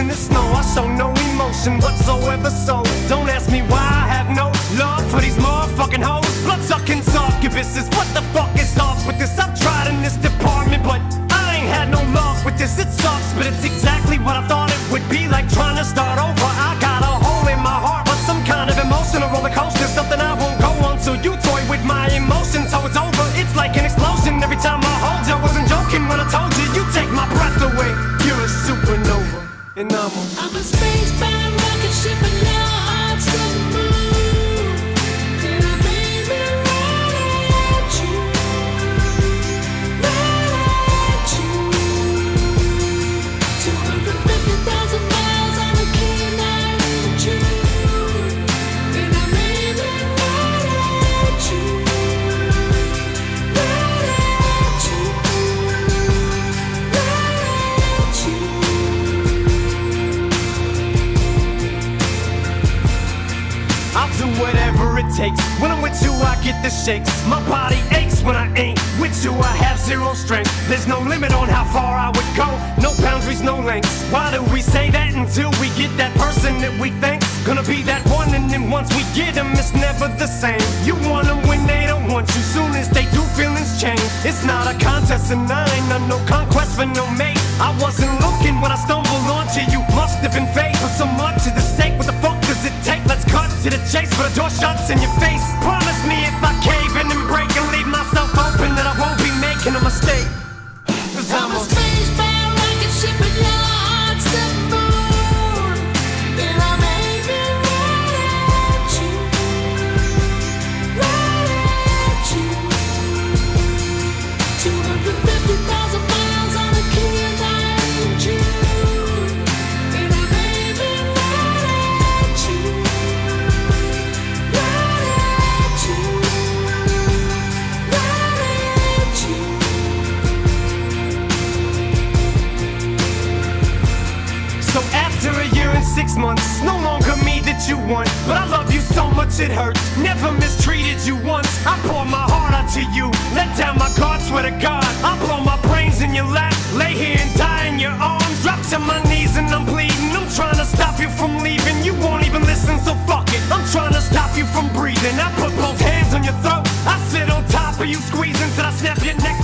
In snow, I show no emotion whatsoever. So don't ask me why I have no love for these motherfucking hoes. Blood sucking succubuses. What the fuck is off with this? I've tried in this department, but I ain't had no luck with this. It sucks, but it's exactly what I thought it would be like trying to start over. I got a hole in my heart, but some kind of emotional roller coaster. Something I won't go on till you toy with my emotions. And I'm a I'm a spacebound rocket ship and your heart's the takes. When I'm with you, I get the shakes. My body aches when I ain't with you. I have zero strength. There's no limit on how far I would go. No boundaries, no lengths. Why do we say that until we get that person that we think's gonna be that one? And then once we get them, it's never the same. You want them when they don't want you. Soon as they do, feelings change. It's not a contest, and I ain't no conquest for no mate. I wasn't looking when I stumbled onto you. Must have been fate. Put so much at chase, but the door shuts in your face. Six months, no longer me that you want. But I love you so much it hurts. Never mistreated you once. I pour my heart out to you. Let down my guard, swear to God. I blow my brains in your lap. Lay here and die in your arms. Drop to my knees and I'm bleeding. I'm trying to stop you from leaving. You won't even listen, so fuck it. I'm trying to stop you from breathing. I put both hands on your throat. I sit on top of you, squeezing till I snap your neck